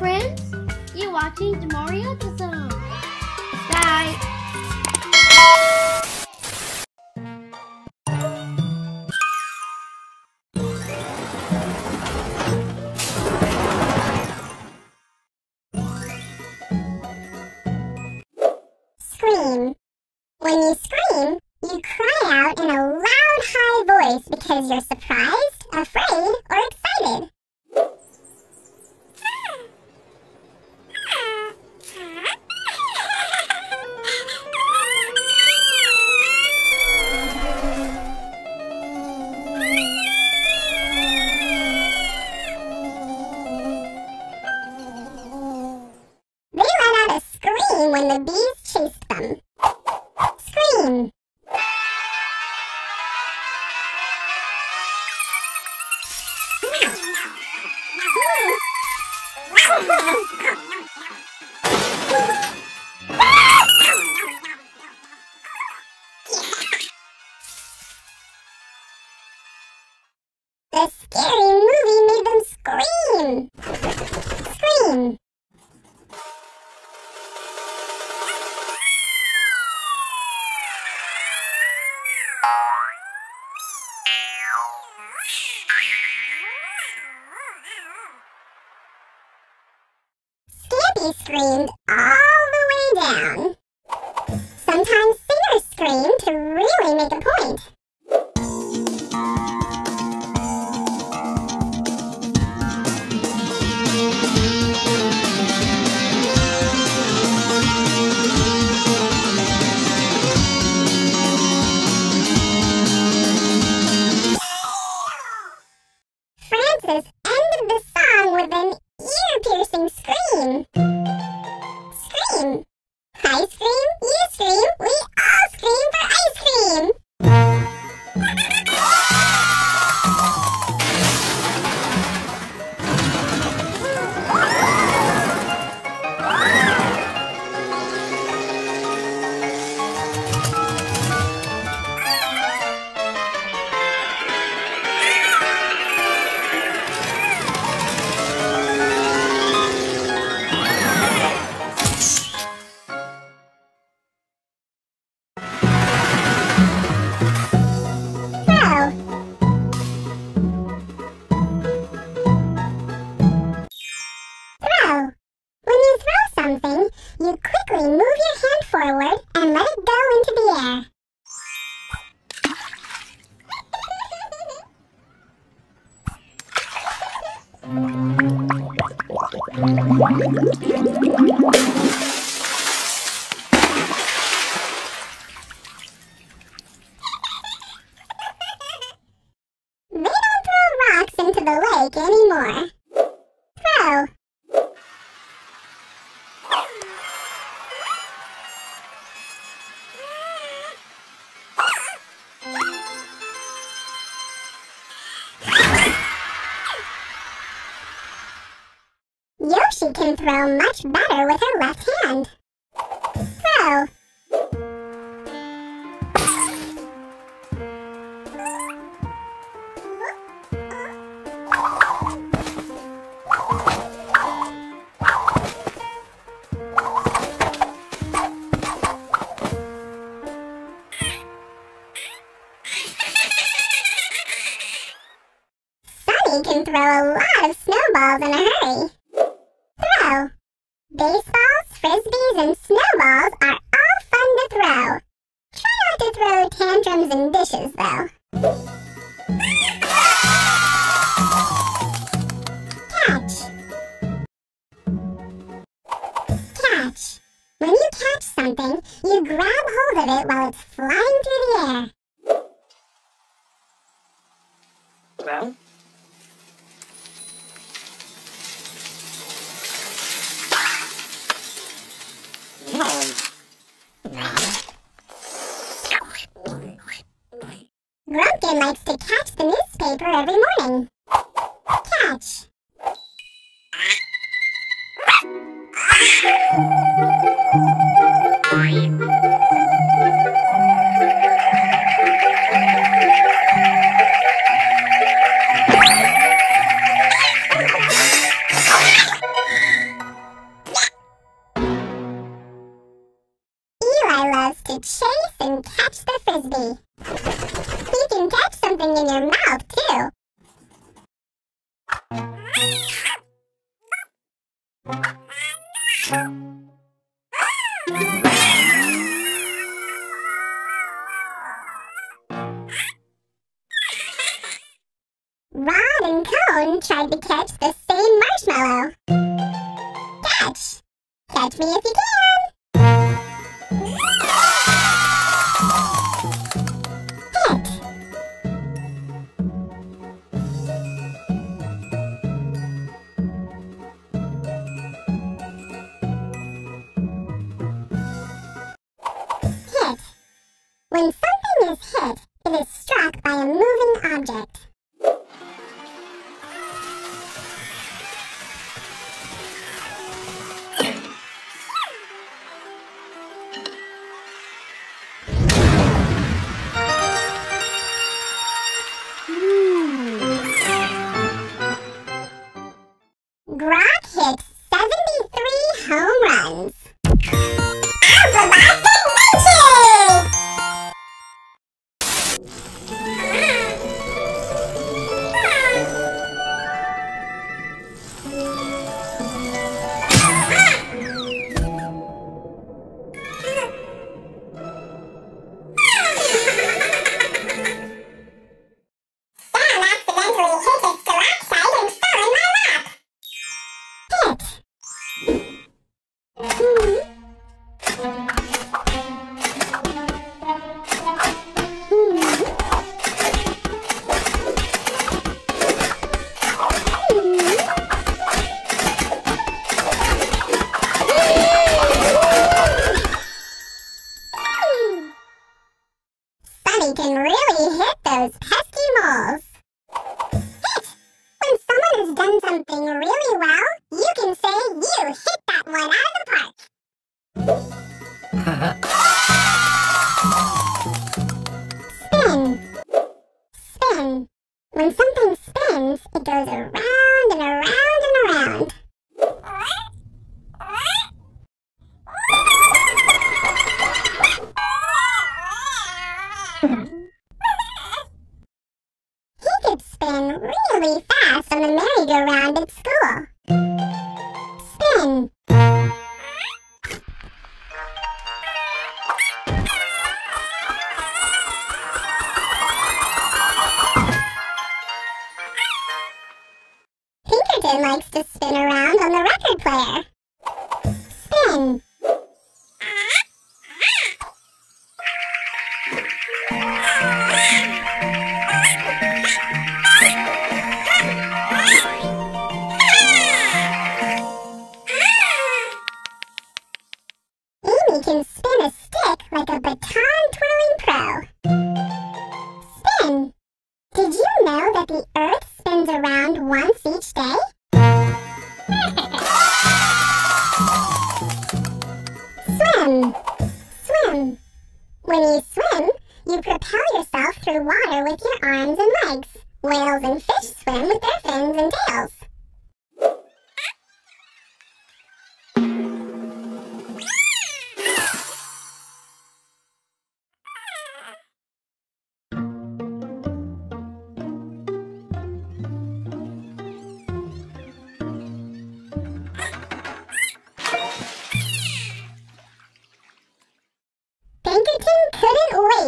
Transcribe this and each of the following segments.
friends. You're watching MariAndAutism. Bye. Scream. When you scream, you cry out in a loud, high voice because you're surprised, afraid, or excited. When the bees Stampy screamed all the way down. Sometimes singers scream to really make a point. They don't throw rocks into the lake anymore. Can throw much better with her left hand. Throw. Sunny can throw a lot of snowballs in a hurry. Throw. Baseballs, frisbees, and snowballs are all fun to throw. Try not to throw tantrums and though. Catch. Catch. When you catch something, you grab hold of it while it's flying through the air. Well, Grumpkin likes to catch newspaper every morning. Rod and Cone tried to catch the pesky Can spin a stick like a baton twirling pro. Spin. Did you know that the Earth spins around once each day? swim. Swim. When you swim, you propel yourself through water with your arms and legs. Whales and fish swim with their fins and tails.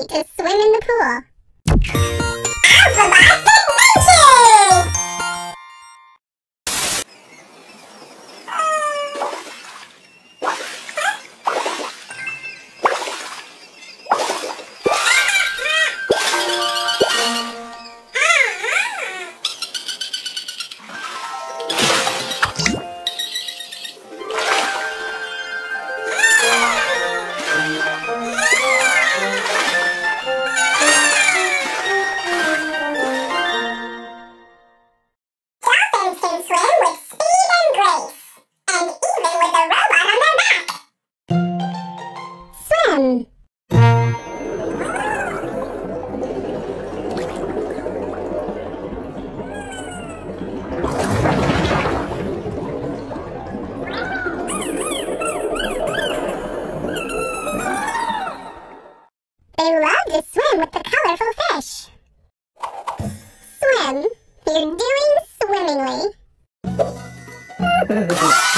To swim in the pool. Tim, you're doing swimmingly.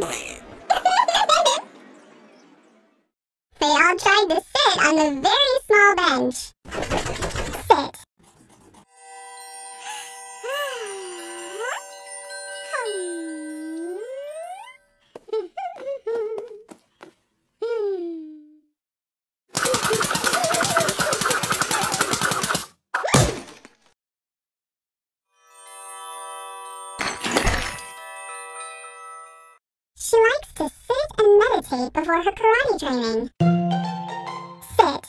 they before her karate training. Sit.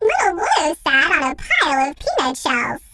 Little Blue sat on a pile of peanut shells.